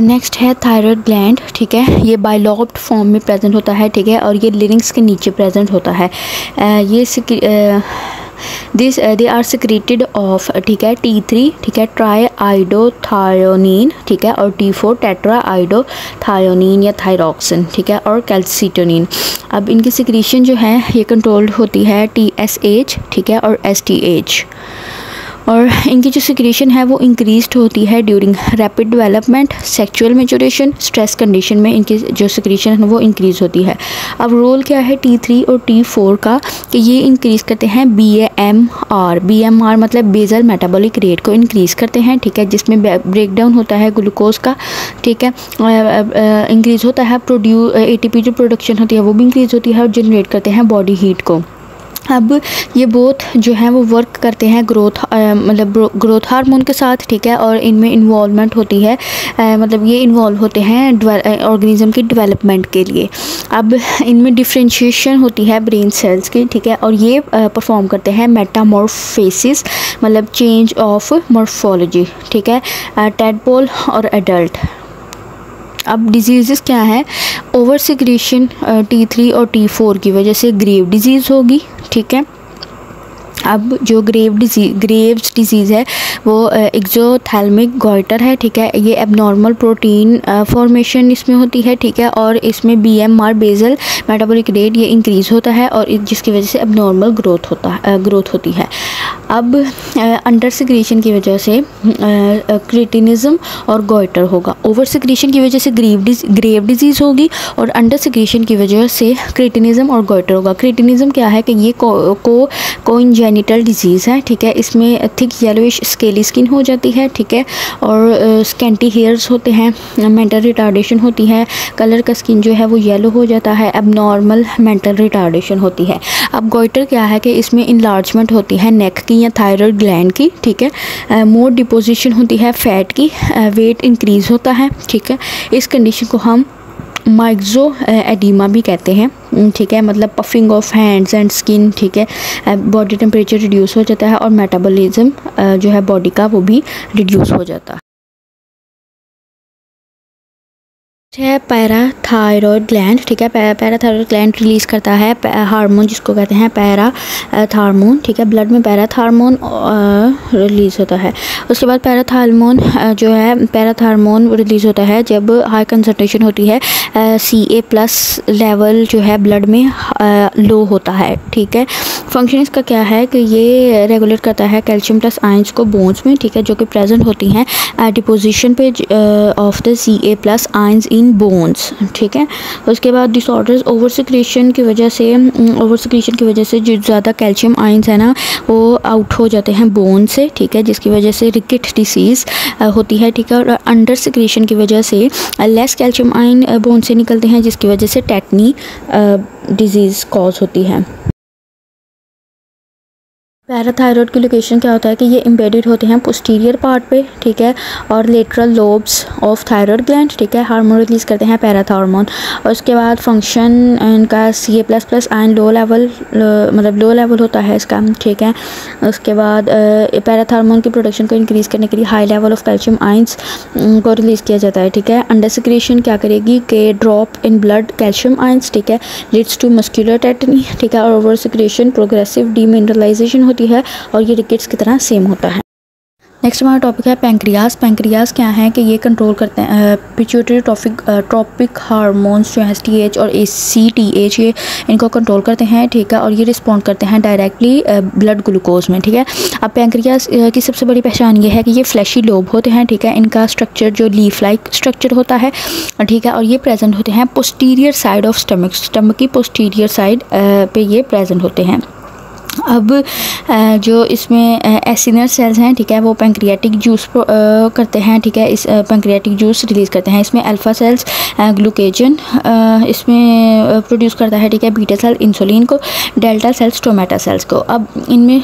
Next है thyroid gland ठीक है? ये बायलॉब्ड फॉर्म में प्रेजेंट होता है ठीक है? और ये लिरिंग्स के नीचे प्रेजेंट होता है। Uh, ये this they are secreted of ठीक है? टी थ्री ठीक है? ट्राई आइडोथायोनिन ठीक है? और टी फोर टेट्रा आइडोथायोनिन या थायरॉक्सिन ठीक है? और कैल्सीटोनिन अब इनकी सिक्रीशन जो है ये कंट्रोल्ड होती है टी एस एच ठीक है? और एस टी एच और इनकी जो सिक्रेशन है वो इंक्रीज होती है during rapid development sexual maturation stress condition में इनकी जो सिक्रेशन है वो इंक्रीज़ होती है। अब रोल क्या है टी थ्री और टी फोर का? कि ये इंक्रीज़ करते हैं B M R B M R मतलब बेजल मेटाबॉलिक रेट को इंक्रीज़ करते हैं, ठीक है? जिसमें ब्रेक डाउन होता है ग्लूकोज का, ठीक है? इंक्रीज़ होता है प्रोड्यू ए टी पी जो प्रोडक्शन होती है वो भी इंक्रीज़ होती है और जनरेट करते हैं बॉडी हीट को। अब ये बोथ जो है वो वर्क करते हैं ग्रोथ मतलब ग्रोथ हार्मोन के साथ, ठीक है? और इनमें इन्वॉलमेंट होती है मतलब ये इन्वॉल्व होते हैं ऑर्गेनिज्म की डेवलपमेंट के लिए। अब इनमें डिफ्रेंशिएशन होती है ब्रेन सेल्स की, ठीक है? और ये परफॉर्म करते हैं मेटामॉर्फेसिस मतलब चेंज ऑफ़ मॉर्फोलॉजी ठीक है? टेडपोल और एडल्ट अब डिज़ीज़ क्या है? ओवर सिक्रेशन टी थ्री और टी फोर की वजह से ग्रेव डिज़ीज़ होगी, ठीक है? अब जो ग्रेव डिज़ीज़ ग्रेव्स डिज़ीज़ है वो एक्जोथैल्मिक गोइटर है ठीक है ये एबनॉर्मल प्रोटीन फॉर्मेशन इसमें होती है ठीक है और इसमें B M R basal metabolic rate ये इंक्रीज़ होता है और जिसकी वजह से एबनॉर्मल ग्रोथ होता है ग्रोथ होती है। अब अंडर सिक्रीशन की वजह से क्रिटिनिज़म और गॉइटर होगा। ओवर सिक्रीशन की वजह से ग्रीव ग्रेव डिज़ीज़ होगी और अंडर सिक्रीशन की वजह से क्रिटिनिज़म और गॉइटर होगा। क्रिटिनिज़म क्या है कि ये को को, को जेनिटल डिज़ीज़ है, ठीक है? इसमें थिक येलोइश स्केली स्किन हो जाती है, ठीक है? और स्कैंटी हेयर्स होते हैं मेंटल रिटार्डेशन होती है कलर का स्किन जो है वो येलो हो जाता है अब नॉर्मल मेंटल रिटार्डेशन होती है। अब गोइटर क्या है कि इसमें इन्लार्जमेंट होती है नेक की या थायराइड ग्लैंड की, ठीक है? मोर डिपोजिशन होती है फैट की वेट इंक्रीज़ होता है, ठीक है? इस कंडीशन को हम माइक्जो एडिमा भी कहते हैं। ठीक है मतलब puffing of hands and skin ठीक है। बॉडी टेम्परेचर रिड्यूस हो जाता है और मेटाबॉलिज्म जो है बॉडी का वो भी रिड्यूस हो जाता है। है पैराथायरॉयड ग्लैंड ठीक है? पैराथायरॉयड ग्लैंड रिलीज़ करता है हार्मोन जिसको कहते हैं पैरा थार्मोन ठीक है? ब्लड में पैराथार्मोन रिलीज़ होता है। उसके बाद पैरा पैराथार्मोन जो है पैरा पैराथार्मोन रिलीज़ होता है जब हाई कंसनट्रेशन होती है सी ए प्लस लेवल जो है ब्लड में लो होता है, ठीक है? फ़ंक्शन इसका क्या है कि ये रेगुलेट करता है कैल्शियम प्लस आइंस को बोन्स में, ठीक है? जो कि प्रेजेंट होती हैं डिपोजिशन पे of the C A plus ions in bones ठीक है? उसके बाद डिसऑर्डर्स ओवर सिक्रेशन की वजह से ओवर सिक्रेशन की वजह से जो ज़्यादा कैल्शियम आइंस है ना, वो आउट हो जाते हैं बोन से, ठीक है? जिसकी वजह से रिकेट डिसीज़ होती है, ठीक है? और अंडर सिक्रेशन की वजह से लेस कैल्शियम आइन बोन से निकलते हैं, जिसकी वजह से टैटनी डिज़ीज़ कॉज होती है। पैराथायरॉयड की लोकेशन क्या होता है कि ये एम्बेडेड होते हैं पोस्टीरियर पार्ट पे, ठीक है? और lateral lobes of thyroid gland ठीक है? हार्मोन रिलीज़ करते हैं पैराथार्मोन और उसके बाद फ़ंक्शन इनका C A plus plus ion low level मतलब लो लेवल होता है इसका, ठीक है? उसके बाद पैराथार्मोन की प्रोडक्शन को इंक्रीज़ करने के लिए high level of calcium ions को रिलीज़ किया जाता है, ठीक है? अंडर सिक्रेशन क्या करेगी कि drop in blood calcium ions ठीक है? लीड्स टू मस्कुलर टेटनी ठीक है? और ओवर सिक्रेशन प्रोग्रेसिव डीमिनरलाइजेशन होती है और ये रिकेट्स की तरह सेम होता है। नेक्स्ट हमारा टॉपिक है पेंक्रियाज पेंक्रियाज क्या है कि ये कंट्रोल करते हैं पिट्यूटरी ट्रॉफिक ट्रॉपिक हार्मोन्स जो है टी एच और ए सी टी एच ये इनको कंट्रोल करते हैं, ठीक है? और ये रिस्पॉन्ड करते हैं डायरेक्टली ब्लड ग्लूकोज में, ठीक है? अब पेंक्रियाज की सबसे बड़ी पहचान ये है कि ये फ्लैशी लोब होते हैं, ठीक है? इनका स्ट्रक्चर जो लीफ लाइक स्ट्रक्चर होता है, ठीक है? और ये प्रेजेंट होते हैं posterior side of stomach stomach की पोस्टीरियर साइड पे ये प्रेजेंट होते हैं। अब जो इसमें एसिनर सेल्स हैं, ठीक है, वो पेंक्रियाटिक जूस करते हैं, ठीक है, इस पेंक्रियाटिक जूस रिलीज़ करते हैं। इसमें अल्फ़ा सेल्स ग्लूकेजन इसमें प्रोड्यूस करता है, ठीक है बीटा सेल इंसुलिन को डेल्टा सेल्स टोमेटा सेल्स को। अब इनमें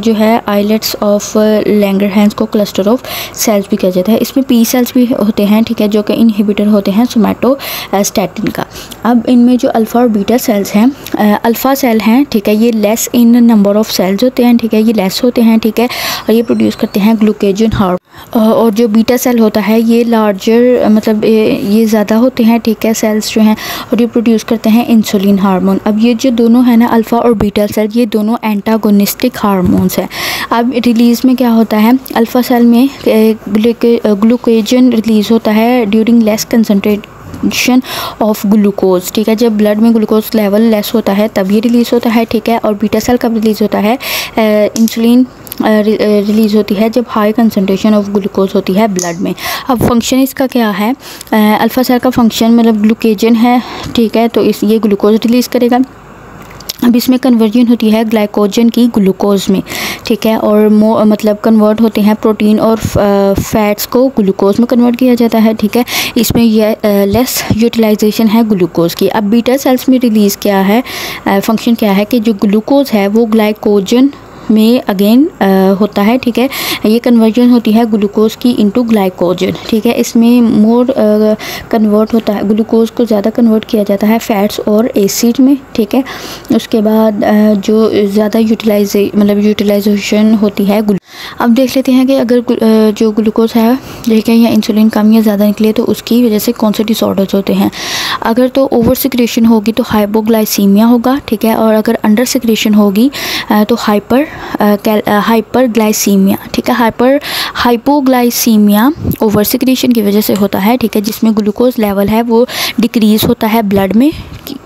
जो है आइलेट्स ऑफ़ लैंगर हैंस को क्लस्टर ऑफ़ सेल्स भी कहा जाता है। इसमें पी सेल्स भी होते हैं, ठीक है, जो कि इनहिबिटर होते हैं सोमेटो स्टैटिन का। अब इनमें जो अल्फ़ा और बीटा सेल्स हैं अल्फ़ा सेल हैं, ठीक है, ये less in in number of cells होते हैं, ठीक है? ये लेस होते हैं, ठीक है? और ये प्रोड्यूस करते हैं ग्लूकेजन हार्म और जो बीटा सेल होता है, ये लार्जर मतलब ये ज़्यादा होते हैं, ठीक है? सेल्स जो हैं, और ये प्रोड्यूस करते हैं इंसुलिन हार्मोन अब ये जो दोनों है ना अल्फ़ा और बीटा सेल ये दोनों एंटागोनिस्टिक हार्मोन्स हैं. अब रिलीज़ में क्या होता है? अल्फ़ा सेल में ग्लूकेजन रिलीज़ होता है during less concentrate of glucose ठीक है? जब ब्लड में ग्लूकोज लेवल लेस होता है तब ये रिलीज़ होता है, ठीक है? और बीटा सेल कब रिलीज़ होता है? इंसुलिन रिलीज़ होती है जब हाई कंसनट्रेशन ऑफ़ ग्लूकोज होती है ब्लड में। अब फ़ंक्शन इसका क्या है? अल्फ़ा सेल का फ़ंक्शन मतलब ग्लूकेजन है, ठीक है? तो इस, ये ग्लूकोज रिलीज़ करेगा। अब इसमें कन्वर्जन होती है ग्लाइकोजन की ग्लूकोज में, ठीक है? और मो मतलब कन्वर्ट होते हैं प्रोटीन और फैट्स को ग्लूकोज में कन्वर्ट किया जाता है, ठीक है? इसमें यह लेस यूटिलाइजेशन है ग्लूकोज की। अब बीटा सेल्स में रिलीज़ क्या है? फ़ंक्शन क्या है कि जो ग्लूकोज है वो ग्लाइकोजन में अगेन होता है, ठीक है? ये कन्वर्जन होती है ग्लूकोज की इनटू ग्लाइकोजन ठीक है? इसमें मोर कन्वर्ट होता है ग्लूकोज को ज़्यादा कन्वर्ट किया जाता है फैट्स और एसिड में, ठीक है? उसके बाद जो ज़्यादा यूटिलाइजे मतलब यूटिलाइजेशन होती है अब देख लेते हैं कि अगर जो ग्लूकोज है, ठीक है, या इंसुलिन कम या ज़्यादा निकले तो उसकी वजह से कौन से डिसऑर्डर्स होते हैं? अगर तो ओवर सिक्रेशन होगी तो हाइपोग्लाइसीमिया होगा, ठीक है? और अगर अंडर सिक्रेशन होगी तो हाइपर हाइपर ग्लाइसीमिया ठीक है? हाइपर हाइपोग्लाइसीमिया ओवर सिक्रेशन की वजह से होता है ठीक है? जिसमें ग्लूकोज लेवल है वो डिक्रीज़ होता है ब्लड में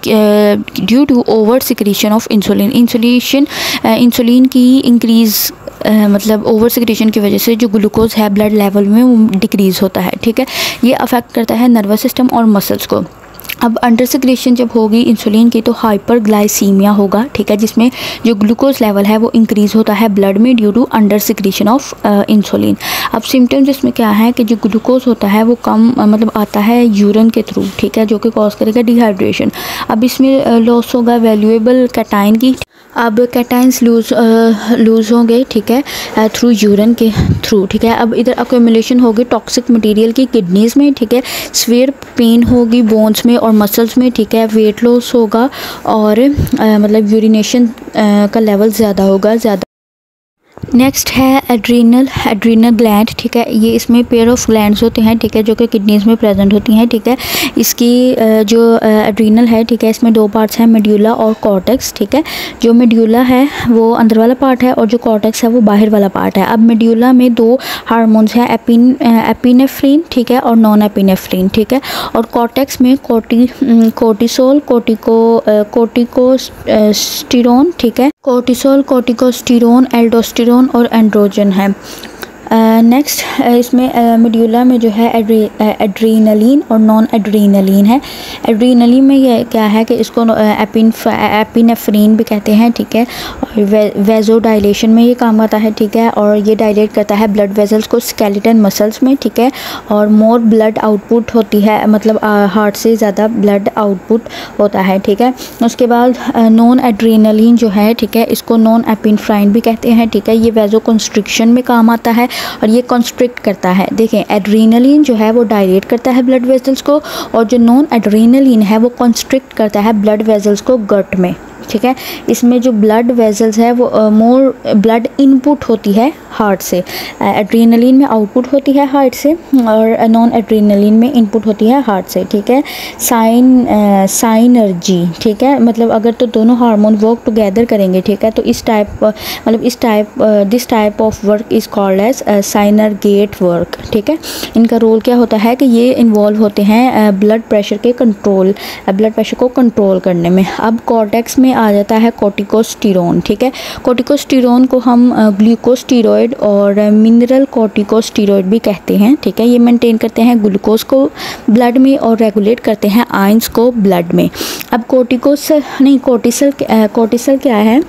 due to over secretion of insulin insulation insulin की इंक्रीज़ Uh, मतलब ओवर सिक्रेशन की वजह से जो ग्लूकोज है ब्लड लेवल में वो डिक्रीज़ होता है ठीक है? ये अफेक्ट करता है नर्वस सिस्टम और मसल्स को। अब अंडर सिक्रेशन जब होगी इंसुलिन की तो हाइपर ग्लाइसीमिया होगा, ठीक है, जिसमें जो ग्लूकोज लेवल है वो इंक्रीज़ होता है ब्लड में due to under secretion of insulin अब सिम्टम्स इसमें क्या है कि जो ग्लूकोज होता है वो कम मतलब आता है यूरिन के थ्रू ठीक है, जो कि कॉज करेगा डिहाइड्रेशन अब इसमें लॉस होगा वैल्यूएबल कैटाइन की अब कैटाइंस लूज लूज़ होंगे ठीक है? थ्रू यूरिन के थ्रू ठीक है? अब इधर अकोमलेशन होगी टॉक्सिक मटेरियल की किडनीज़ में ठीक है? स्वेयर पेन होगी बोन्स में और मसल्स में ठीक है? वेट लॉस होगा और आ, मतलब यूरिनेशन का लेवल ज़्यादा होगा ज़्यादा नेक्स्ट है एड्रीनल एड्रीनल ग्लैंड ठीक है? ये इसमें पेयर ऑफ़ ग्लैंड्स होते हैं, ठीक है? जो कि किडनीज में प्रेजेंट होती हैं, ठीक है? इसकी जो एड्रीनल है, ठीक है? इसमें दो पार्ट्स हैं मेड्यूला और कॉर्टेक्स ठीक है? जो मेड्यूला है, वो अंदर वाला पार्ट है और जो कॉर्टेक्स है, वो बाहर वाला पार्ट है। अब मेड्यूला में दो हारमोन्स हैं एपिन एपिनेफ्रीन ठीक है? और नॉन एपिनेफ्रीन ठीक है? और कॉर्टेक्स में कोटी कोटिसोल कोटिको कोटिकोस्टिरोन ठीक है? कोर्टिसोल कोर्टिकोस्टिरोन एल्डोस्टिरोन और एंड्रोजन है। नेक्स्ट इसमें मेड्यूला में जो है एड्री एड्रीनलिन और नॉन एड्रीनलिन है। एड्रीनलिन में ये क्या है कि इसको एपिन एपिनेफ्रीन भी कहते हैं ठीक है? और वे, वेजो डायलेशन में ये काम आता है ठीक है? और ये डायलेट करता है ब्लड वेजल्स को स्केलेटन मसल्स में ठीक है? और मोर ब्लड आउटपुट होती है मतलब हार्ट से ज़्यादा ब्लड आउटपुट होता है ठीक है? उसके बाद नॉन एड्रीनलिन जो है ठीक है? इसको नॉन एपिनफ्राइन भी कहते हैं ठीक है? ये वेजो कंस्ट्रिक्शन में काम आता है। और ये कॉन्स्ट्रिक्ट करता है। देखें एड्रीनलिन जो है वो डायरेट करता है ब्लड वेजल्स को और जो नॉन एड्रीनलिन है वो कॉन्स्ट्रिक्ट करता है ब्लड वेजल्स को गट में। ठीक है? इसमें जो ब्लड वेजल्स है वो मोर ब्लड इनपुट होती है हार्ट से। एड्रीनलिन में आउटपुट होती है हार्ट से और नॉन एड्रीनलिन में इनपुट होती है हार्ट से, ठीक है? साइन साइनर्जी ठीक है? मतलब अगर तो दोनों हार्मोन वर्क टुगेदर करेंगे, ठीक है? तो इस टाइप मतलब इस type this type of work is called as synergetic work ठीक है? इनका रोल क्या होता है कि ये इन्वॉल्व होते हैं ब्लड प्रेशर के कंट्रोल ब्लड प्रेशर को कंट्रोल करने में। अब कॉर्टेक्स में आ जाता है कोटिकोस्टीरोन ठीक है? कोटिकोस्टीरोन को हम ग्लूकोस्टीरोइड और मिनरल कोटिकोस्टीरोइड भी कहते हैं, ठीक है? ये मेंटेन करते हैं ग्लूकोज को ब्लड में और रेगुलेट करते हैं आइंस को ब्लड में। अब कोटिकोस नहीं कोटिसल कोटिसल क्या है?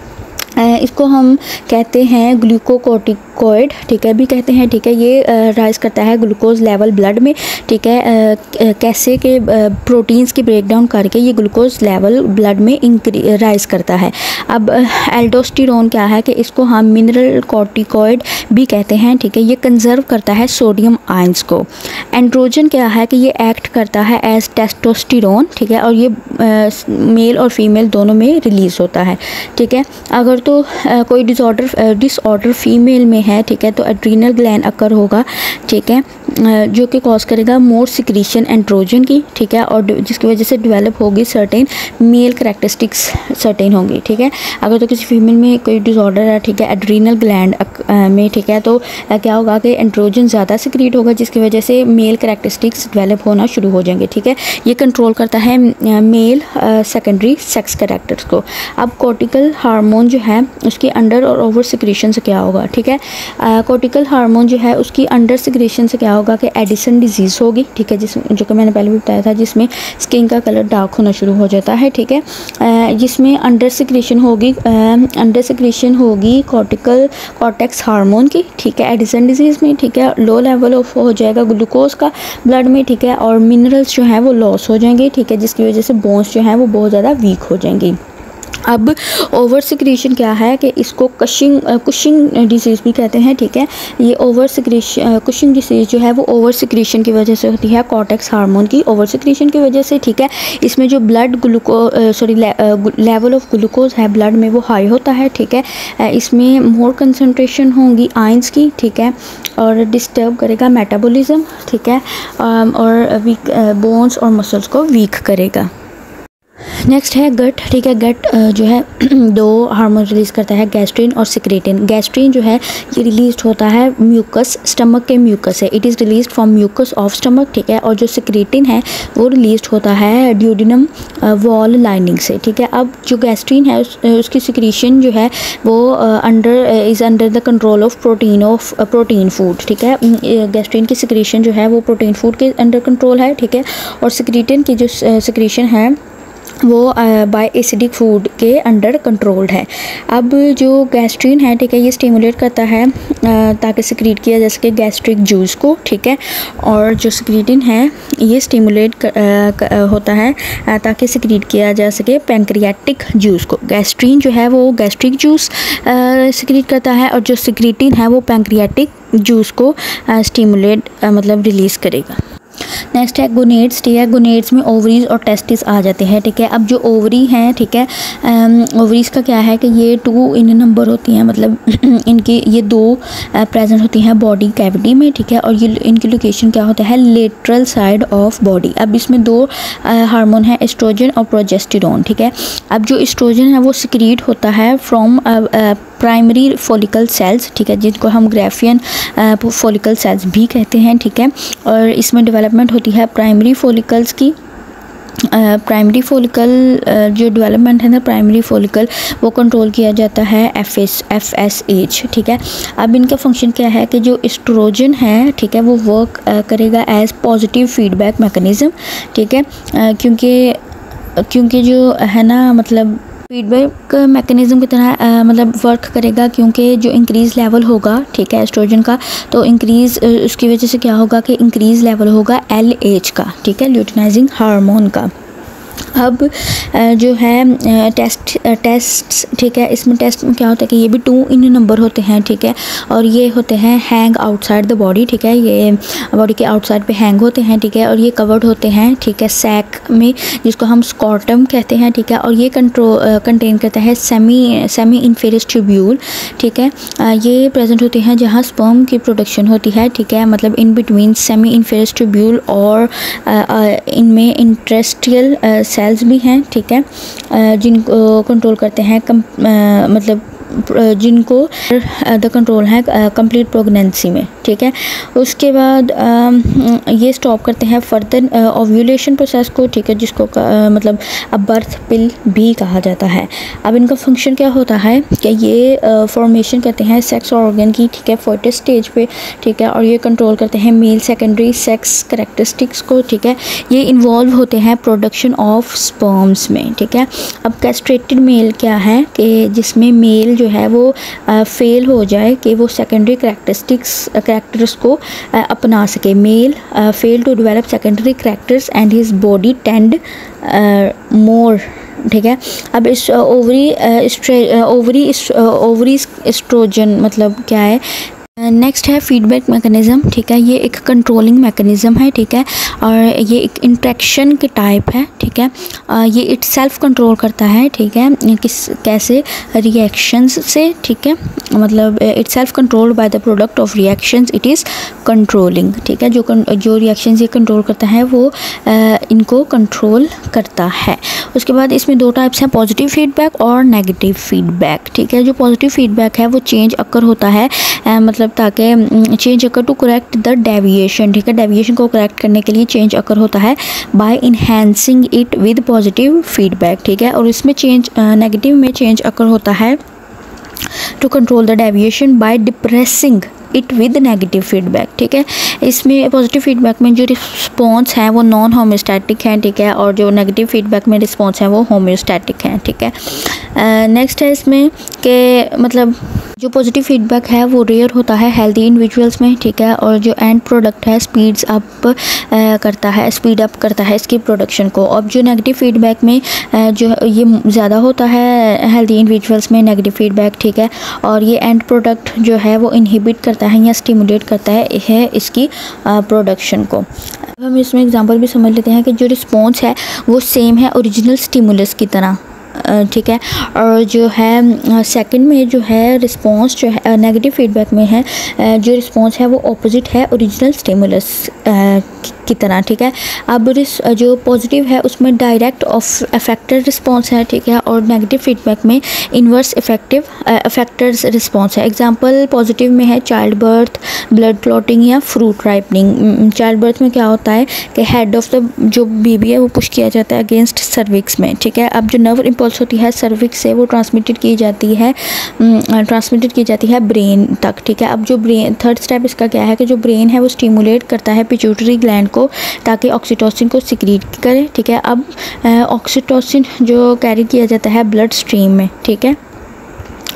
इसको हम कहते हैं ग्लूकोकोटिक कॉर्टिकोइड ठीक है? भी कहते हैं, ठीक है? ये राइज करता है ग्लूकोज लेवल ब्लड में, ठीक है? कैसे के प्रोटीन्स की ब्रेकडाउन करके ये ग्लूकोज लेवल ब्लड में इंक्री राइज करता है। अब एल्डोस्टिरोन क्या है कि इसको हम मिनरल कॉर्टिकोइड भी कहते हैं, ठीक है? ये कंजर्व करता है सोडियम आयंस को। एंड्रोजन क्या है कि ये एक्ट करता है एज टेस्टोस्टिरोन ठीक है? और ये मेल और फीमेल दोनों में रिलीज़ होता है, ठीक है? अगर तो कोई डिसऑर्डर डिसऑर्डर फीमेल में है ठीक है? तो एड्रीनल ग्लैंड अकर होगा, ठीक है? जो कि कॉज करेगा मोर सिक्रीशन एंड्रोजन की, ठीक है? और जिसकी वजह से डेवलप होगी सर्टेन मेल करेक्टरिस्टिक्स सर्टेन होंगी, ठीक है? अगर तो किसी फीमेल में कोई डिसऑर्डर है, ठीक है? एड्रीनल ग्लैंड में, ठीक है? तो क्या होगा कि एंड्रोजन ज़्यादा सिक्रीट होगा, जिसकी वजह से मेल करेक्टरिस्टिक्स डेवलप होना शुरू हो जाएँगे, ठीक है? ये कंट्रोल करता है मेल सेकेंडरी सेक्स करेक्टर्स को। अब कोटिकल हार्मोन जो है, उसके अंडर और ओवर सिक्रीशन से क्या होगा, ठीक है? कोटिकल हार्मोन जो है उसकी अंडर सिग्रेशन से क्या होगा कि एडिसन डिज़ीज़ होगी, ठीक है जिस जो कि मैंने पहले भी बताया था, जिसमें स्किन का कलर डार्क होना शुरू हो जाता है, ठीक है। जिसमें अंडर सिक्रेशन होगी अंडर सिग्रेशन होगी कॉर्टिकल कॉर्टेक्स हार्मोन की, ठीक है एडिसन डिज़ीज़ में, ठीक है लो लेवल ऑफ़ हो जाएगा ग्लूकोज का ब्लड में, ठीक है, और मिनरल्स जो हैं वो लॉस हो जाएँगे, ठीक है, जिसकी वजह से बोन्स जो हैं वो बहुत ज़्यादा वीक हो जाएँगी। अब ओवर सिक्रीशन क्या है कि इसको कशिंग कुशिंग डिज़ीज़ भी कहते हैं, ठीक है? ये ओवर सिक्रीशन कुशिंग डिज़ीज़ जो है वो ओवर सिक्रीशन की वजह से होती है कॉटेक्स हार्मोन की ओवर सिक्रीशन की वजह से, ठीक है? इसमें जो blood ग्लूको sorry level of glucose है ब्लड में वो हाई होता है, ठीक है? इसमें मोर कंसनट्रेशन होंगी आइंस की, ठीक है? और डिस्टर्ब करेगा मेटाबॉलिज्म ठीक है? और वीक बोन्स और मसल्स को वीक करेगा। नेक्स्ट है गट ठीक है? गट जो है दो हार्मोन रिलीज़ करता है गैस्ट्रिन और सिक्रेटिन गैस्ट्रिन जो है ये रिलीज़ होता है म्यूकस स्टमक के म्यूकस है it is release from mucus of stomach ठीक है? और जो सिक्रेटिन है वो रिलीज़ होता है ड्यूडिनम वॉल लाइनिंग से ठीक है? अब जो गैस्ट्रीन है उस, उसकी सिक्रीशन जो है वो under is under the control of protein of protein food ठीक है? गैस्ट्रीन की सिक्रीशन जो है वो प्रोटीन फ़ूड के अंडर कंट्रोल है ठीक है? और सिक्रीटिन की जो सिक्रीशन है वो बाय एसिडिक फ़ूड के अंडर कंट्रोल्ड है। अब जो गैस्ट्रीन है, ठीक है, ये स्टिमुलेट करता है ताकि सिक्रीट किया जा सके गैस्ट्रिक जूस को, ठीक है? और जो सिक्रीटिन है, ये स्टिमुलेट होता है ताकि सिक्रीट किया जा सके पेंक्रियाटिक जूस को। गैस्ट्रीन जो है, वो गैस्ट्रिक जूस सिक्रीट करता है और जो सिक्रीटिन है, वो पेंक्रियाटिक जूस को स्टिमुलेट मतलब रिलीज़ करेगा। नेक्स्ट है गोनेट्स ठीक है? गोनेट्स में ओवरीज और टेस्टिस आ जाते हैं, ठीक है? अब जो ओवरी हैं, ठीक है ओवरीज का क्या है कि ये टू इन नंबर होती हैं मतलब इनकी ये दो प्रेजेंट होती हैं बॉडी कैविटी में, ठीक है? और ये इनकी लोकेशन क्या होता है? लेटरल साइड ऑफ़ बॉडी अब इसमें दो हार्मोन है एस्ट्रोजन और प्रोजेस्टिरोन ठीक है? अब जो एस्ट्रोजन है, वो सिक्रीट होता है फ्रॉम प्राइमरी फॉलिकल सेल्स ठीक है, जिनको हम ग्रेफियन फॉलिकल सेल्स भी कहते हैं, ठीक है, और इसमें डेवलपमेंट होती है प्राइमरी फॉलिकल्स की। प्राइमरी फॉलिकल जो डेवलपमेंट है ना प्राइमरी फोलिकल वो कंट्रोल किया जाता है F S F S H ठीक है। अब इनका फ़ंक्शन क्या है कि जो एस्ट्रोजन है, ठीक है, वो वर्क करेगा एज पॉजिटिव फीडबैक मैकेनिज़्म ठीक है क्योंकि क्योंकि जो है ना मतलब फीडबैक मैकेनिज़्म की तरह मतलब वर्क करेगा क्योंकि जो इंक्रीज़ लेवल होगा, ठीक है एस्ट्रोजन का तो इंक्रीज़ उसकी वजह से क्या होगा कि इंक्रीज़ लेवल होगा एल एच का, ठीक है ल्यूटिनाइजिंग हार्मोन का। अब जो है टेस्ट टेस्ट ठीक है, इसमें टेस्ट में क्या होता है कि ये भी टू इन नंबर होते हैं, ठीक है, और ये होते हैं हैंग आउटसाइड द बॉडी ठीक है, ये बॉडी के आउटसाइड पे हैंग होते हैं, ठीक है, और ये कवर्ड होते हैं, ठीक है सैक में, जिसको हम स्कॉटम कहते हैं, ठीक है, और ये कंट्रोल कंटेन करता है सेमी सेमी इन्फेरिस ट्यूब्यूल ठीक है ये प्रेजेंट होते हैं जहाँ स्पर्म की प्रोडक्शन होती है, ठीक है मतलब in between seminiferous tubule और इनमें इंट्रेस्टियल सेल्स भी हैं ठीक है? जिनको कंट्रोल करते हैं कम, आ, मतलब जिनको द कंट्रोल है कंप्लीट प्रोगनेंसी में, ठीक है? उसके बाद ये स्टॉप करते हैं फर्दर ओव्यूलेशन प्रोसेस को, ठीक है? जिसको मतलब अब बर्थ पिल भी कहा जाता है। अब इनका फ़ंक्शन क्या होता है कि ये फॉर्मेशन करते हैं सेक्स ऑर्गन की, ठीक है? फोर्टिस स्टेज पे, ठीक है? और ये कंट्रोल करते हैं मेल सेकेंडरी सेक्स करेक्टरिस्टिक्स को, ठीक है? ये इन्वॉल्व होते हैं प्रोडक्शन ऑफ़ स्पर्म्स में, ठीक है? अब कैस्ट्रेटेड मेल क्या है कि जिसमें मेल जो है वो फेल हो जाए कि वो सेकेंडरी करेक्टरिस्टिक्स करेक्टर्स को अपना सके। Male fail to develop secondary characters and his body tend more ठीक है? अब इस ओवरी ओवरी ओवरी एस्ट्रोजन मतलब क्या है? नेक्स्ट है फीडबैक मैकेनिज़्म ठीक है? ये एक कंट्रोलिंग मैकेनिज़्म है ठीक है? और ये एक इंट्रैक्शन के टाइप है ठीक है? ये इट सेल्फ कंट्रोल करता है ठीक है? किस कैसे? रिएक्शंस से ठीक है? मतलब itself controlled by the product of reactions it is controlling ठीक है? जो जो रिएक्शंस ये कंट्रोल करता है वो आ, इनको कंट्रोल करता है। उसके बाद इसमें दो टाइप्स हैं पॉजिटिव फीडबैक और नेगेटिव फीडबैक ठीक है? जो पॉजिटिव फीडबैक है वो चेंज अक्कर होता है मतलब ताकि change occur to correct the deviation ठीक है? डेविएशन को करेक्ट करने के लिए चेंज अकर होता है by enhancing it with positive feedback ठीक है? और इसमें चेंज नेगेटिव में चेंज अकर होता है to control the deviation by depressing it with negative feedback ठीक है? इसमें पॉजिटिव फीडबैक में जो रिस्पॉन्स है वो नॉन होम्योस्टैटिक हैं ठीक है? और जो नेगेटिव फीडबैक में रिस्पॉन्स है वो होम्योस्टैटिक हैं ठीक है? नेक्स्ट uh, है इसमें कि मतलब जो पॉजिटिव फीडबैक है, वो रेयर होता है हेल्दी इंडिविजुअल्स में, ठीक है? और जो एंड प्रोडक्ट है स्पीड्स अप करता है स्पीड अप करता है इसकी प्रोडक्शन को। अब जो नेगेटिव फीडबैक में जो ये ज़्यादा होता है हेल्दी इंडिविजुअल्स में नेगेटिव फीडबैक ठीक है? और ये एंड प्रोडक्ट जो है, वो इनहिबिट करता है या स्टिमुलेट करता है है इसकी प्रोडक्शन को। अब हम इसमें एग्ज़ाम्पल भी समझ लेते हैं कि जो रिस्पॉन्स है, वो सेम है ओरिजिनल स्टिमुलस की तरह। ठीक है। और जो है सेकंड में जो है रिस्पांस जो है नेगेटिव फीडबैक में है जो रिस्पांस है वो ऑपोजिट है ओरिजिनल स्टिमुलस की तरह, ठीक है। अब जो पॉजिटिव है उसमें डायरेक्ट ऑफ़ अफेक्टेड रिस्पांस है, ठीक है, और नेगेटिव फीडबैक में इन्वर्स इफ़ेक्टिव अफेक्टेड रिस्पांस है। एग्जांपल पॉजिटिव में है चाइल्ड बर्थ ब्लड क्लॉटिंग या फ्रूट राइपनिंग चाइल्ड बर्थ में क्या होता है कि हेड ऑफ़ द जो बेबी है वो पुश किया जाता है अगेंस्ट सर्विक्स में, ठीक है। अब जो नर्व इम्पल्स होती है सर्विक से वो ट्रांसमिटेड की जाती है ट्रांसमिटेड की जाती है ब्रेन तक, ठीक है? अब जो ब्रेन थर्ड स्टेप इसका क्या है कि जो ब्रेन है वो स्टिमुलेट करता है पिच्यूटरी ग्लैंड को ताकि ऑक्सीटोसिन को सिक्रीट करें, ठीक है? अब ऑक्सीटोसिन जो कैरी किया जाता है ब्लड स्ट्रीम में, ठीक है?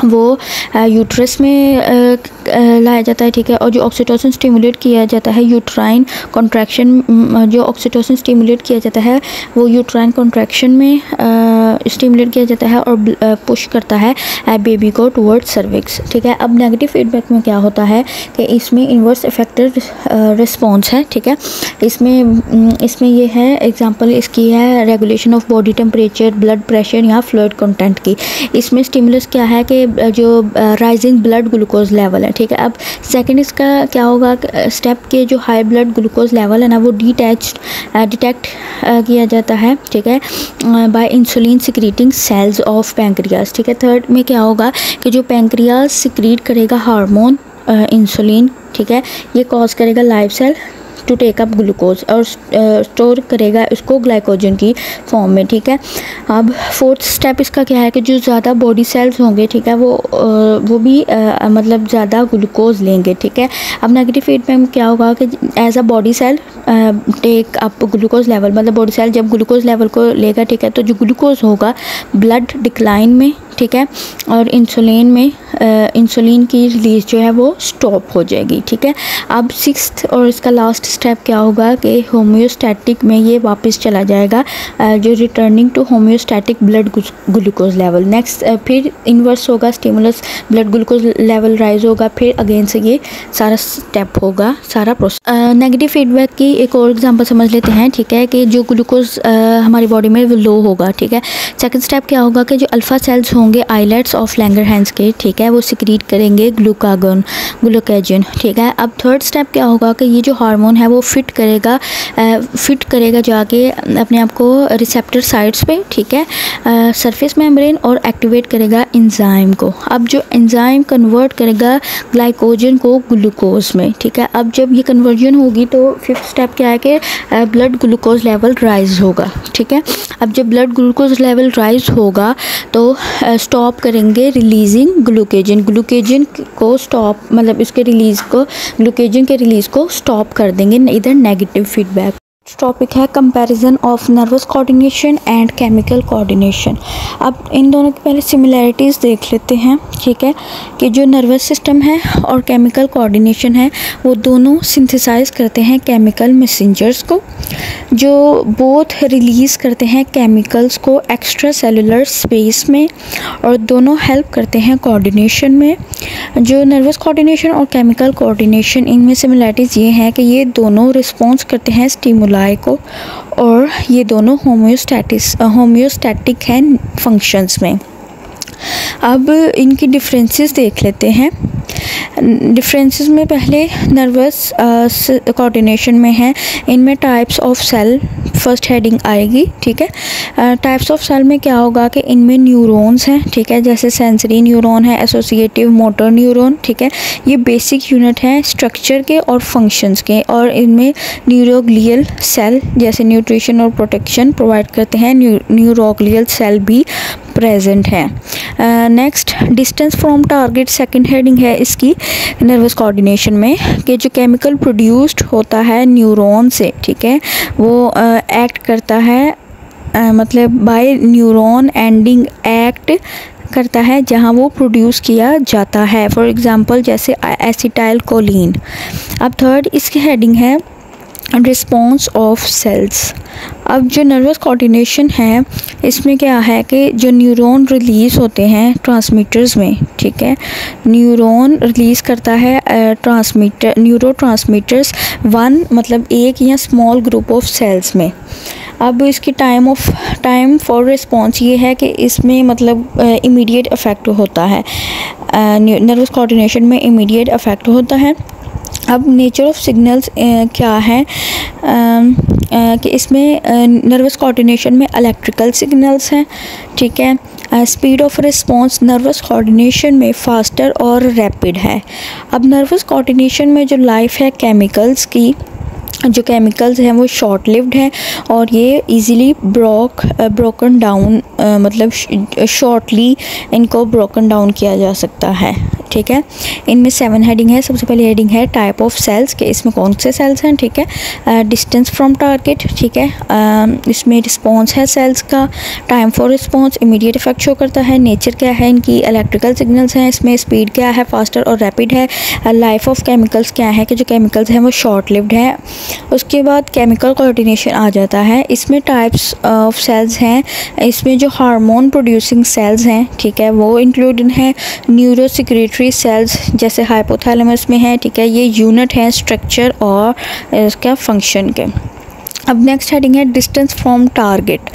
वो यूट्रस में लाया जाता है, ठीक है? और जो ऑक्सीटोसिन स्टिमुलेट किया जाता है यूट्राइन कॉन्ट्रैक्शन जो ऑक्सीटोसिन स्टिमुलेट किया जाता है, वो यूट्राइन कॉन्ट्रैक्शन में स्टिमुलेट किया जाता है और पुश करता है बेबी को टूवर्ड सर्विक्स ठीक है? अब नेगेटिव फीडबैक में क्या होता है कि इसमें इन्वर्स इफेक्टेड रिस्पॉन्स है, ठीक है? इसमें इसमें यह है एग्ज़ाम्पल इसकी है regulation of body temperature blood pressure या फ्लूड कंटेंट की। इसमें स्टिमुलस क्या है कि जो राइजिंग ब्लड ग्लूकोज लेवल है, ठीक है? अब सेकंड इसका क्या होगा? स्टेप के जो हाई ब्लड ग्लूकोज लेवल है ना, वो डिटैच डिटेक्ट किया जाता है, ठीक है? By insulin secreting cells of pancreas ठीक है? थर्ड में क्या होगा कि जो पेंक्रियाज सिक्रीट करेगा हार्मोन इंसुलिन ठीक है? ये कॉज करेगा life cell to take up glucose और स्टोर करेगा इसको ग्लाइकोजन की फॉर्म में, ठीक है? अब फोर्थ स्टेप इसका क्या है कि जो ज़्यादा बॉडी सेल्स होंगे, ठीक है, वो वो भी मतलब ज़्यादा ग्लूकोज लेंगे, ठीक है? अब नेगेटिव फीडबैक में क्या होगा कि as a body cell take up glucose level मतलब बॉडी सेल जब ग्लूकोज लेवल को लेगा, ठीक है तो जो ग्लूकोज होगा ब्लड डिक्लाइन में ठीक है? और इंसुलिन में इंसुलिन की रिलीज़ जो है वो स्टॉप हो जाएगी, ठीक है? अब सिक्स और इसका लास्ट स्टेप क्या होगा कि होम्योस्टैटिक में ये वापस चला जाएगा जो returning to homeostatic blood glucose level next फिर इन्वर्स होगा stimulus blood glucose level rise होगा, फिर अगेन से ये सारा स्टेप होगा, सारा प्रोसेस नेगेटिव फीडबैक की एक और एग्जांपल समझ लेते हैं, ठीक है? कि जो ग्लूकोज हमारी बॉडी में वो लो होगा, ठीक है? सेकंड स्टेप क्या होगा कि जो अल्फ़ा सेल्स होंगे आईलेट्स ऑफ़ लैंगर हैंड्स के, ठीक है? वो सिक्रीट करेंगे ग्लूकागन, ग्लूकेजन, ठीक है? अब थर्ड स्टेप क्या होगा कि ये जो हार्मोन है वो फिट करेगा फिट करेगा जाके अपने आप को रिसेप्टर साइड्स पे, ठीक है? सरफेस मेम्ब्रेन और एक्टिवेट करेगा इंजाइम को। अब जो इंजाइम कन्वर्ट करेगा ग्लाइकोजन को ग्लूकोज में, ठीक है? अब जब ये कन्वर्जन होगी तो फिफ्थ स्टेप क्या है कि ब्लड ग्लूकोज लेवल राइज होगा, ठीक है? अब जब ब्लड ग्लूकोज लेवल राइज होगा तो स्टॉप करेंगे रिलीजिंग ग्लूकेजन ग्लूकेजन को स्टॉप मतलब इसके रिलीज़ को ग्लूकेजन के रिलीज़ को स्टॉप कर देंगे, इधर नेगेटिव फीडबैक टॉपिक है comparison of nervous coordination and chemical coordination अब इन दोनों की पहले सिमिलैरिटीज़ देख लेते हैं, ठीक है? कि जो नर्वस सिस्टम है और केमिकल कोऑर्डिनेशन है, वो दोनों सिंथेसाइज करते हैं केमिकल मैसेंजर्स को, जो बोथ रिलीज़ करते हैं केमिकल्स को एक्स्ट्रा सेलुलर स्पेस में और दोनों हेल्प करते हैं कोऑर्डिनेशन में। जो नर्वस कोऑर्डिनेशन और केमिकल कोऑर्डिनेशन इनमें सिमिलैरिटीज़ ये हैं कि ये दोनों रिस्पॉन्स करते हैं स्टिमुल सप्लाई को। और ये दोनों होम्योस्टैटिस होम्योस्टैटिक हैं फ़ंक्शंस में। अब इनकी डिफरेंसेस देख लेते हैं। डिफरेंसेस में पहले नर्वस कोऑर्डिनेशन में है। इनमें types of cell first heading आएगी, ठीक है? टाइप्स ऑफ़ सेल में क्या होगा कि इनमें न्यूरॉन्स हैं, ठीक है? जैसे सेंसरी न्यूरॉन है एसोसिएटिव मोटर न्यूरॉन ठीक है? ये बेसिक यूनिट हैं स्ट्रक्चर के और फ़ंक्शंस के और इनमें न्यूरोग्लियल सेल जैसे न्यूट्रिशन और प्रोटेक्शन प्रोवाइड करते हैं। न्यूरोग्लियल सेल भी प्रेजेंट है। Next distance from target second heading है इसकी नर्वस कोऑर्डिनेशन में कि जो केमिकल प्रोड्यूस्ड होता है न्यूरॉन से ठीक है? वो एक्ट uh, करता है uh, मतलब बाय न्यूरॉन एंडिंग एक्ट करता है जहाँ वो प्रोड्यूस किया जाता है। फॉर एग्ज़ाम्पल जैसे एसिटाइल कोलिन अब थर्ड इसकी हेडिंग है रिस्पॉन्स ऑफ़ सेल्स अब जो नर्वस कोऑर्डिनेशन है, इसमें क्या है कि जो न्यूरॉन रिलीज़ होते हैं ट्रांसमीटर्स में, ठीक है? न्यूरॉन रिलीज़ करता है ट्रांसमीटर न्यूरो ट्रांसमीटर्स वन मतलब एक या स्मॉल ग्रुप ऑफ़ सेल्स में। अब इसकी time of time for response ये है कि इसमें मतलब इमीडिएट अफेक्ट होता है। नर्वस कोऑर्डिनेशन में इमीडिएट अफेक्ट होता है। अब नेचर ऑफ़ सिग्नल्स क्या है? कि इसमें नर्वस कोऑर्डिनेशन में इलेक्ट्रिकल सिग्नल्स हैं, ठीक है? Speed of response nervous coordination में फास्टर और रैपिड है। अब नर्वस कोऑर्डिनेशन में जो लाइफ है केमिकल्स की, जो केमिकल्स हैं वो शॉर्ट लिव्ड हैं और ये इजीली ब्रोक ब्रोकन डाउन मतलब शॉर्टली इनको ब्रोकन डाउन किया जा सकता है। ठीक है? इनमें सेवन हेडिंग है। सबसे पहले हेडिंग है टाइप ऑफ़ सेल्स के इसमें कौन से सेल्स हैं ठीक है? डिस्टेंस फ्रॉम टारगेट ठीक है? uh, इसमें रिस्पॉन्स है सेल्स का। Time for response immediate effect show करता है। नेचर क्या है? इनकी इलेक्ट्रिकल सिग्नल्स हैं। इसमें स्पीड क्या है? फास्टर और रैपिड है। लाइफ ऑफ़ केमिकल्स क्या है? कि जो केमिकल्स हैं वो शॉर्ट लिव्ड है। उसके बाद केमिकल कोऑर्डिनेशन आ जाता है। इसमें टाइप्स ऑफ़ सेल्स हैं। इसमें जो हार्मोन प्रोड्यूसिंग सेल्स हैं ठीक है? वो इंक्लूडेड हैं। न्यूरो सिक्रेटरी सेल्स जैसे हाइपोथैलेमस में है ठीक है ये यूनिट है स्ट्रक्चर और इसका फ़ंक्शन के। अब नेक्स्ट हेडिंग है डिस्टेंस फ्रॉम टारगेट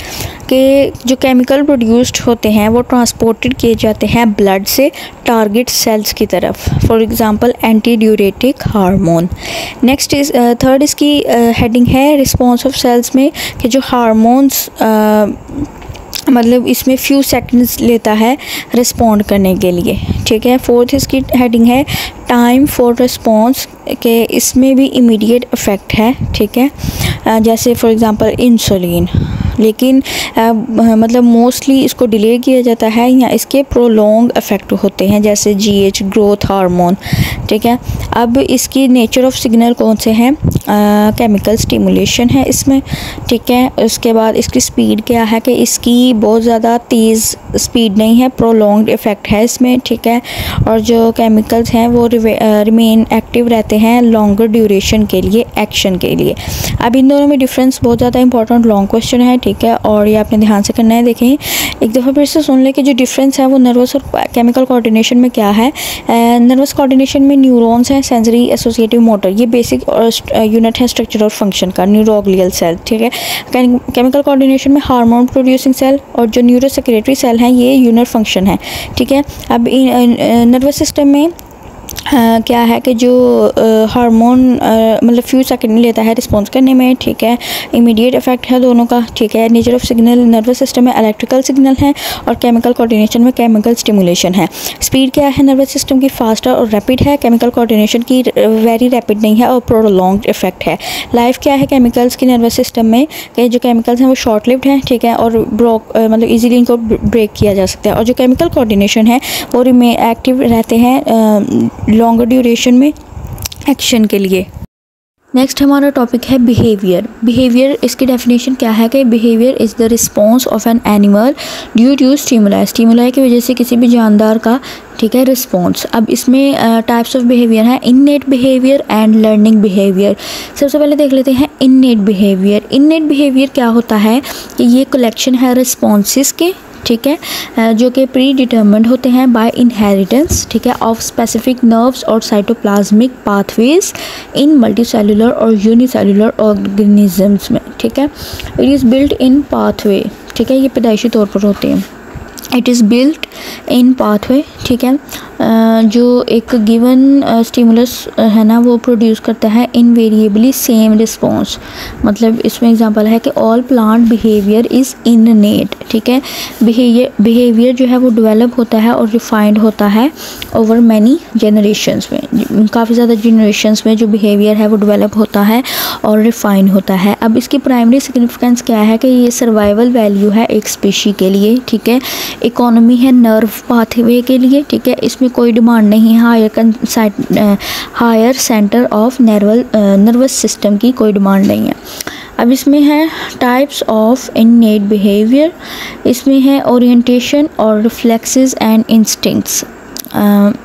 के जो केमिकल प्रोड्यूस्ड होते हैं वो ट्रांसपोर्टेड किए जाते हैं ब्लड से टारगेट सेल्स की तरफ़। For example antidiuretic hormone next is third इसकी हेडिंग uh, है रिस्पॉन्स ऑफ़ सेल्स में कि जो हार्मोन्स मतलब इसमें फ्यू सेकंड्स लेता है रिस्पॉन्ड करने के लिए ठीक है? फोर्थ इसकी हेडिंग है टाइम फॉर रिस्पॉन्स के इसमें भी इमीडिएट इफ़ेक्ट है ठीक है? जैसे फॉर एग्ज़ाम्पल इंसुलिन लेकिन आ, मतलब मोस्टली इसको डिले किया जाता है या इसके प्रोलोंग इफ़ेक्ट होते हैं जैसे जीएच ग्रोथ हार्मोन ठीक है? अब इसकी नेचर ऑफ़ सिग्नल कौन से हैं? केमिकल स्टिमुलेशन है इसमें ठीक है? उसके बाद इसकी स्पीड क्या है कि इसकी बहुत ज़्यादा तेज़ स्पीड नहीं है प्रोलोंग इफ़ेक्ट है इसमें, ठीक है? और जो केमिकल्स हैं वो रिमेन एक्टिव रहते हैं लॉन्गर ड्यूरेशन के लिए एक्शन के लिए। अब इन दोनों में डिफरेंस बहुत ज़्यादा इंपॉर्टेंट लॉन्ग क्वेश्चन है, ठीक है? और ये आपने ध्यान से करना है, देखें। एक दफ़ा फिर से सुन लें कि जो डिफरेंस है वो नर्वस और केमिकल कोऑर्डिनेशन में क्या है? नर्वस कोऑर्डिनेशन में न्यूरॉन्स हैं सेंसरी एसोसिएटिव मोटर ये बेसिक यूनिट है स्ट्रक्चर और फ़ंक्शन का न्यूरोग्लियल सेल ठीक है? केमिकल कोऑर्डिनेशन में हार्मोन प्रोड्यूसिंग सेल और जो न्यूरो सेल हैं, ये यूनर फ़ंक्शन है, ठीक है? अब नर्वस सिस्टम में क्या है कि जो हार्मोन मतलब फ्यू सेकंड लेता है रिस्पॉन्स करने में, ठीक है? इमीडिएट इफ़ेक्ट है दोनों का, ठीक है? Nature of signal nervous system में इलेक्ट्रिकल सिग्नल है और केमिकल कोऑर्डिनेशन में केमिकल स्टिमुलेशन है। स्पीड क्या है नर्वस सिस्टम की? फास्टर और रैपिड है। केमिकल कोऑर्डिनेशन की वेरी रैपिड नहीं है और प्रोलॉन्ग इफ़ेक्ट है। लाइफ क्या है केमिकल्स की नर्वस सिस्टम में? कि जो केमिकल्स हैं वो शॉर्ट लिव्ड हैं, ठीक है? और ब्रोक मतलब ईजिली इनको ब्रेक किया जा सकता है। और जो केमिकल कोऑर्डिनेशन है, वो एक्टिव रहते हैं लॉन्गर ड्यूरेशन में एक्शन के लिए। नेक्स्ट हमारा टॉपिक है बिहेवियर बिहेवियर इसकी डेफिनेशन क्या है कि behaviour is the response of an animal due to stimuli stimuli की वजह से किसी भी जानदार का ठीक है रिस्पॉन्स अब इसमें टाइप्स ऑफ़ बिहेवियर है. Innate behaviour and learning behaviour सबसे पहले देख लेते हैं इननेट बिहेवियर इननेट बिहेवियर क्या होता है? कि ये कलेक्शन है रिस्पॉन्स के, ठीक है? जो कि प्री डिटर्मेंट होते हैं बाय इनहेरिटेंस ठीक है? ऑफ़ स्पेसिफिक नर्व्स और साइटोप्लाज्मिक पाथवेज इन मल्टीसेलुलर और यूनिसेलुलर ऑर्गेनिजम्स में, ठीक है? It is built in pathway ठीक है? ये पैदाइशी तौर पर होते हैं। It is built in pathway ठीक है? जो एक गिवन स्टिमुलस है ना, वो प्रोड्यूस करता है इनवेरिएबली सेम रिस्पॉन्स मतलब इसमें एग्जांपल है कि all plant behaviour is innate ठीक है? बिहेवियर जो है वो डेवलप होता है और रिफाइंड होता है ओवर मैनी जनरेशन्स में. काफ़ी ज़्यादा जनरेशन्स में जो बिहेवियर है वो डेवलप होता है और रिफाइन होता है. अब इसकी प्राइमरी सिग्निफिकेंस क्या है कि ये सर्वाइवल वैल्यू है एक स्पेशी के लिए, ठीक है? इकोनॉमी है नर्व पाथवे के लिए, ठीक है? इसमें कोई डिमांड नहीं higher higher centre of nerval nervous system की कोई डिमांड नहीं है। अब इसमें है टाइप्स ऑफ़ इननेट बिहेवियर इसमें है ओरिएंटेशन और रिफ्लेक्सेस एंड इंस्टिंक्ट्स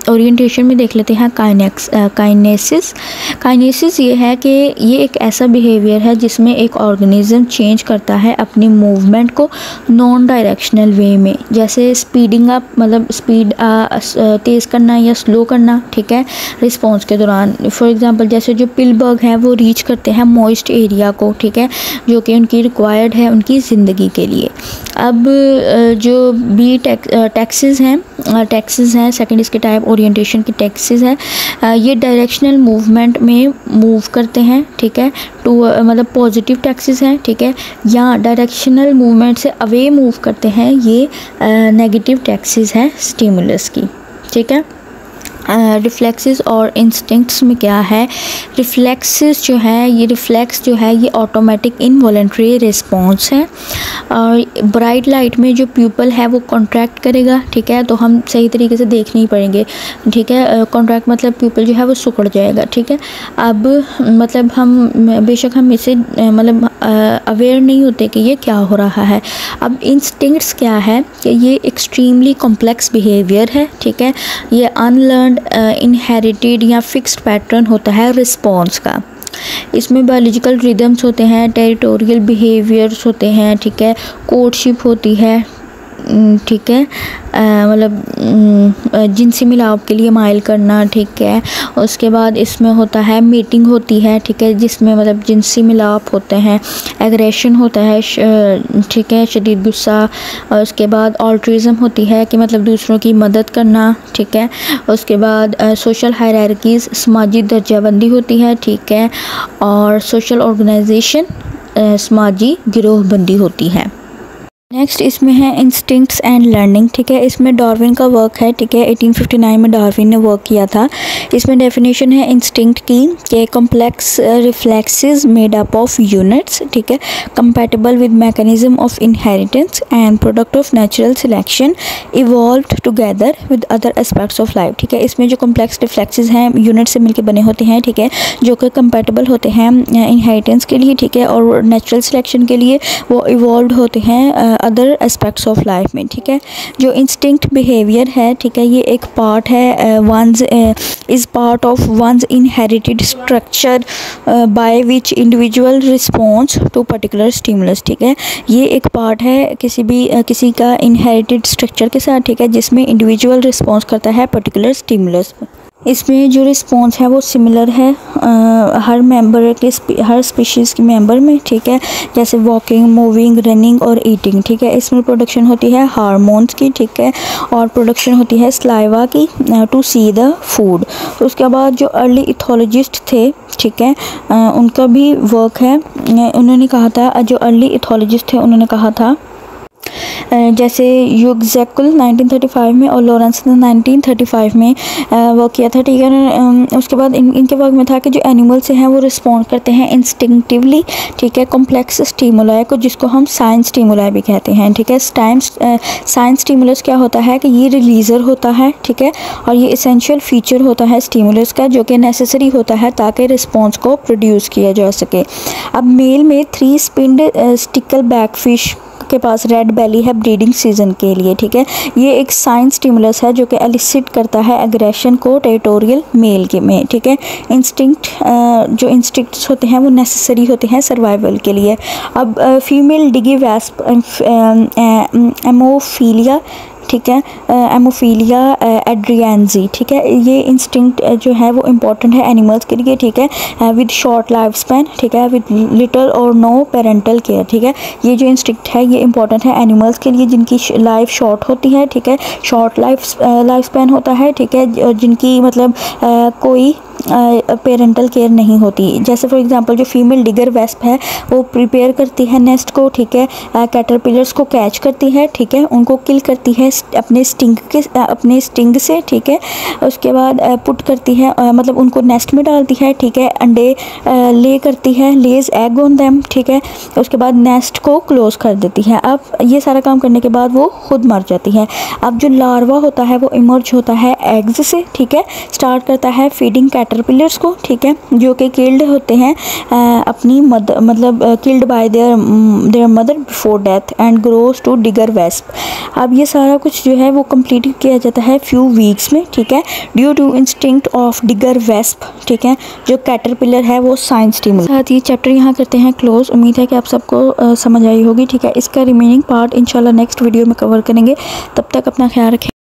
ओरिएंटेशन में देख लेते हैं काइनेक्स काइनेसिस काइनेसिस ये है कि ये एक ऐसा बिहेवियर है जिसमें एक ऑर्गेनिज्म चेंज करता है अपनी मूवमेंट को नॉन डायरेक्शनल वे में। जैसे स्पीडिंग अप मतलब स्पीड तेज़ करना या स्लो करना, ठीक है? रिस्पॉन्स के दौरान। फॉर एग्ज़ाम्पल जैसे जो पिलबर्ग हैं, वो रीच करते हैं मॉइस्ट एरिया को, ठीक है? जो कि उनकी रिक्वायर्ड है उनकी ज़िंदगी के लिए। अब जो बी टैक्सेस हैं टैक्सेस हैं सेकंड इसके टाइप ओरिएंटेशन की टैक्सेस है। ये डायरेक्शनल मूवमेंट में मूव करते हैं, ठीक है? टू मतलब पॉजिटिव टैक्सेस हैं, ठीक है? या डायरेक्शनल मूवमेंट से अवे मूव करते हैं, ये नेगेटिव टैक्सेस हैं स्टिमुलस की, ठीक है? रिफ्लेक्सेस और इंस्टिंक्ट्स में क्या है? रिफ्लेक्सेस जो है, ये रिफ्लेक्स जो है, ये ऑटोमेटिक इनवॉलेंट्री रिस्पॉन्स है। और ब्राइट लाइट में जो प्यूपल है, वो कॉन्ट्रैक्ट करेगा, ठीक है? तो हम सही तरीके से देख नहीं पड़ेंगे ठीक है? कॉन्ट्रैक्ट मतलब प्यूपल जो है, वो सुकड़ जाएगा, ठीक है? अब मतलब हम, बेशक हम इसे मतलब अवेयर नहीं होते कि ये क्या हो रहा है। अब इंस्टिंक्ट्स क्या है? कि ये एक्सट्रीमली कॉम्प्लेक्स बिहेवियर है, ठीक है? ये अनलर्न इनहेरिटेड uh, या फिक्स्ड पैटर्न होता है रिस्पॉन्स का। इसमें बायोलॉजिकल रिदम्स होते हैं टेरिटोरियल बिहेवियर्स होते हैं ठीक है? कोर्टशिप होती है ठीक है। मतलब जिनसी मिलाप के लिए माइल करना, ठीक है। उसके बाद इसमें होता है मीटिंग होती है, ठीक है, जिसमें मतलब जिनसी मिलाप होते हैं एग्रेशन होता है ठीक है, शदीद गुस्सा, और उसके बाद ऑल्ट्रिज़म होती है कि मतलब दूसरों की मदद करना, ठीक है। उसके बाद सोशल हायरार्कीज़ समाजी दर्जाबंदी होती है, ठीक है, और सोशल ऑर्गेनाइजेशन समाजी गिरोहबंदी होती है। नेक्स्ट इसमें है इंस्टिंक्ट्स एंड लर्निंग ठीक है? इसमें डार्विन का वर्क है, ठीक है? 1859 में डार्विन ने वर्क किया था। इसमें डेफिनेशन है इंस्टिंक्ट की, कि complex reflexes made up of units ठीक है? Compatible with mechanism of inheritance and product of natural selection evolve together with other aspects of life ठीक है? इसमें जो कॉम्प्लेक्स रिफ्लेक्सेस हैं यूनिट से मिलकर बने होते हैं, ठीक है? जो कि कंपेटेबल होते हैं इनहेरिटेंस के लिए, ठीक है? और नेचुरल सिलेक्शन के लिए वो इवॉल्व होते हैं अदर एस्पेक्ट्स ऑफ़ लाइफ में ठीक है? जो इंस्टिंक्ट बिहेवियर है ठीक है ये एक पार्ट है one's is part of one's inherited structure by which individual response to particular stimulus ठीक है? ये एक पार्ट है किसी भी uh, किसी का इनहेरिटेड स्ट्रक्चर के साथ ठीक है जिसमें इंडिविजुअल रिस्पॉन्स करता है पर्टिकुलर स्टिमुलस इसमें जो रिस्पॉन्स है वो सिमिलर है आ, हर मेंबर के हर स्पीशीज़ के मेंबर में ठीक है? जैसे वॉकिंग मूविंग रनिंग और ईटिंग ठीक है? इसमें प्रोडक्शन होती है हार्मोन्स की ठीक है? और प्रोडक्शन होती है स्लाइवा की टू सी द फ़ूड उसके बाद जो अर्ली इथोलॉजिस्ट थे ठीक है आ, उनका भी वर्क है। उन्होंने कहा था जो अर्ली इथोलॉजिस्ट थे उन्होंने कहा था जैसे युगजैकुल 1935 में और लॉरेंस ने 1935 में वो किया था, ठीक है उसके बाद इन, इनके वर्क में था कि जो एनिमल्स हैं वो रिस्पॉन्ड करते हैं इंस्टिंक्टिवली, ठीक है? कॉम्प्लेक्स स्टीमुलाई को, जिसको हम साइंस स्टीमुलाई भी कहते हैं, ठीक है? टाइम्स साइंस स्टीमुलस क्या होता है कि ये रिलीज़र होता है, ठीक है? और ये इसेंशियल फीचर होता है स्टीमुलस का, जो कि नेसेसरी होता है ताकि रिस्पॉन्स को प्रोड्यूस किया जा सके। अब मेल में three spined stickleback fish के पास रेड बेली है ब्रीडिंग सीज़न के लिए, ठीक है? ये एक साइन स्टिमुलस है जो कि एलिसिट करता है एग्रेशन को टेरिटोरियल मेल के में, ठीक है? इंस्टिंक्ट जो इंस्टिंक्ट्स होते हैं वो नेसेसरी होते हैं सर्वाइवल के लिए। अब फीमेल डिगी वैस्प एमोफीलिया ठीक है? एमोफीलिया एड्रियनजी ठीक है? ये इंस्टिंक्ट जो है वो इंपॉर्टेंट है एनिमल्स के लिए ठीक है? विद शॉर्ट लाइफ स्पैन ठीक है? विद लिटल और नो पेरेंटल केयर ठीक है? ये जो इंस्टिंक्ट है ये इंपॉर्टेंट है एनिमल्स के लिए जिनकी लाइफ शॉर्ट होती है ठीक है? शॉर्ट लाइफ लाइफ स्पैन होता है ठीक है? जिनकी मतलब आ, कोई पेरेंटल केयर नहीं होती। जैसे फॉर एग्जांपल जो फीमेल डिगर वेस्प है, वो प्रिपेयर करती है नेस्ट को, ठीक है? कैटरपिलर्स को कैच करती है, ठीक है? उनको किल करती है अपने स्टिंग के अपने स्टिंग से, ठीक है? उसके बाद पुट करती है मतलब उनको नेस्ट में डालती है, ठीक है? अंडे ले करती है लेज एग ऑन दैम ठीक है? उसके बाद नेस्ट को क्लोज कर देती है। अब ये सारा काम करने के बाद वो खुद मर जाती है। अब जो लार्वा होता है, वो इमर्ज होता है एग्ज से, ठीक है? स्टार्ट करता है फीडिंग कैटरपिलर्स को, ठीक है, जो कि किल्ड होते हैं अपनी मद मतलब killed by their their mother before death and grows to digger wasp अब ये सारा कुछ जो है वो कंप्लीट किया जाता है फ्यू वीक्स में, ठीक है due to instinct of digger wasp ठीक है, जो कैटरपिलर है वो साइंस टीम साथ ये चैप्टर यहाँ करते हैं क्लोज उम्मीद है कि आप सबको समझ आई होगी, ठीक है, इसका रिमेनिंग पार्ट इंशाल्लाह नेक्स्ट वीडियो में कवर करेंगे, तब तक अपना ख्याल रखें।